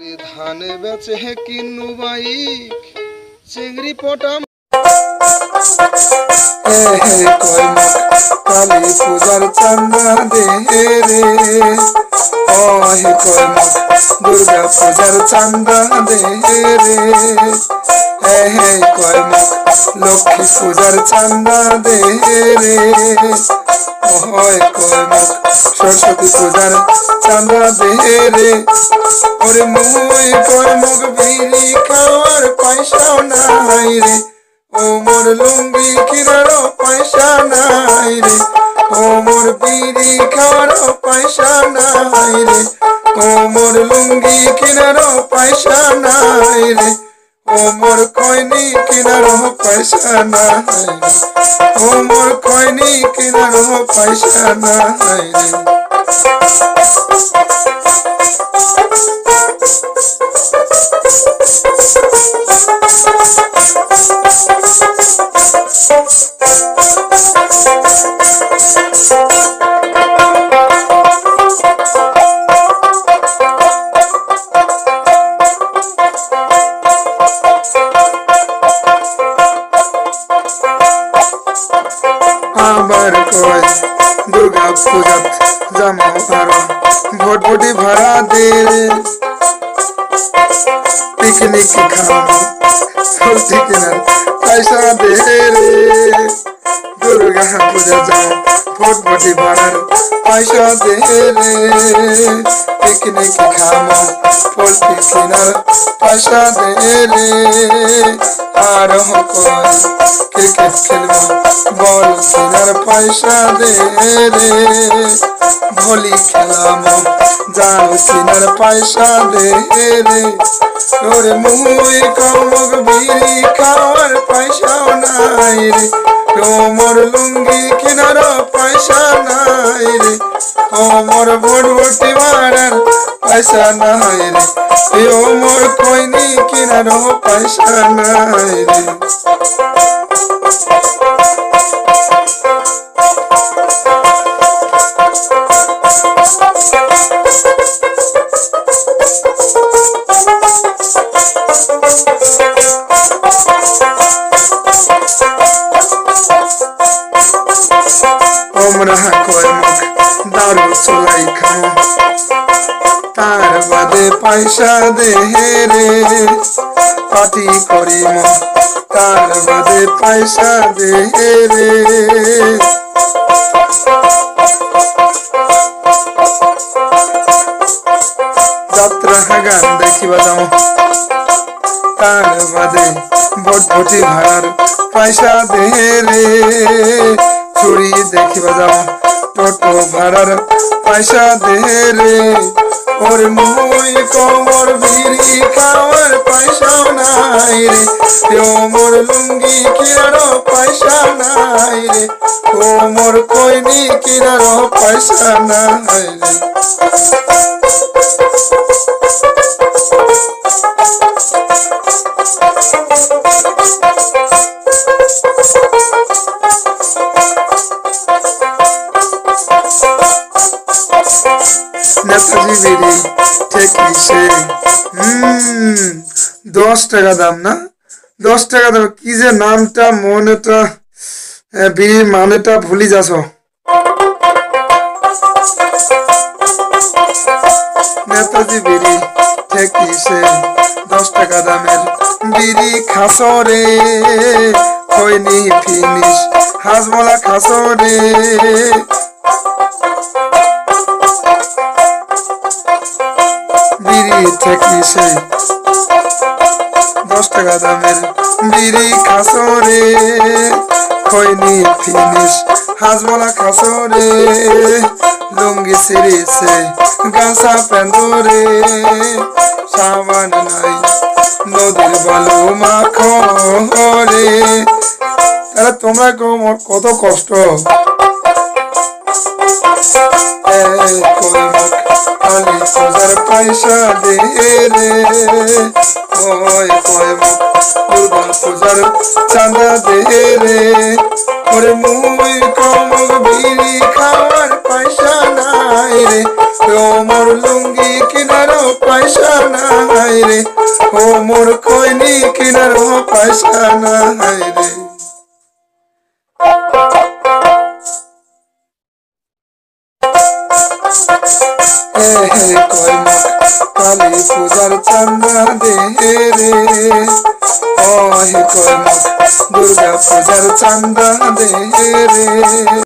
ধান বেচে কিনু বাইক, চিংড়ি পটাম কালী পূজার চান্দা দে রে অহে কর্ম দুর্গা পূজার চান্দা দে রে হে কয় মুখ লক্ষ্মী পূজার চান্দা দে রে। কয় মুখ সরস্বতী পূজার চান্দা দে রে। ওরে মুই কয় মুখ বিড়ি খাওয়ার পয়সাও নাই রে। ও মোর লুঙ্গি কিনারও পয়সা নাই রে। ও মোর বিড়ি খাওয়ারও পয়সা নাই রে। ও মোর লুঙ্গি কিনারও পয়সা নাই রে। ও মোর কইনি কিনার পয়সা না ও মোর কইনি কিনার পয়সা নাই রে। আবার কয়, দুর্গা পূজাত জামাও আরও ভটভটি ভাড়া দে পিকনিক খাব, সবজি কেনার পয়সা দে দুর্গা পূজা ভটভটি ভাড়ার পয়সা দে পিকনিক খাব, পোল্ট্রি কেনার পয়সা দে আর কয় পয়সা দে রে। ভলি খেলাম জাল কেনার পয়সা দে রে। ওরে মুই কমক বিড়ি খাওয়ার পয়সাও নাই রে। ওমর লুঙ্গি কেনার পয়সা নাই রে। ওমর বড়বটি মারার পয়সা নাই রে। ওমর কইনি কেনার পয়সা নাই রে। খাও তার বাদে পয়সা দে রে। পাটি করি মো তার বাদে পয়সা দে রে। যাত্রা গান দেখিবা যাও তার বাদে বটবটি ভাড়ার পয়সা দে রে। চুরি দেখিবা যাও টোটো ভাড়ার পয়সা দে রে। ওর মুই কোমর বিড়ি খাওয়ার পয়সা নাই রে। কোমর লুঙ্গি কিনার পয়সা নাই রে। কোমর কইনি কিনার পয়সা নাই রে। নেতাজি বিড়ি ঠেকি সে হুম, দশ টাকা দাম না? দশ টাকা দাম, কি যে নামটা, মনেটা বিড়ির মানেটা ভুলি যাছ নেতাজি বিড়ি ঠেকি সে দশ টাকা দামের বিড়ি খাসরে খৈনি ফিনিশ। হাজমলা খাসরে বিড়ি ঠেকি সে দশ টাকা দামের বিড়ি খাসরে খৈনি ফিনিশ, হাজমলা খাসরে লুঙ্গি সিরিছে গাছা পেন্দরে সাবান নাই, নদীর বালু মাখরে তাহলে তোমরা কত কষ্ট। মুখ কালী পূজার পয়সা দে রে। ওই মুখ দুর্গা পূজার চাঁদা দে রে। ওরে মুই কমক বিড়ি খাওয়ার পয়সা নাই রে। ওমর লুঙ্গি কিনারও পয়সা নাই মোর কইনি কিনার পয়সা না হায় রে। হে কই মুখ কালী পূজার চান্দা দে রে ও হে কই মুখ দুর্গা পূজার চান্দা দে রে।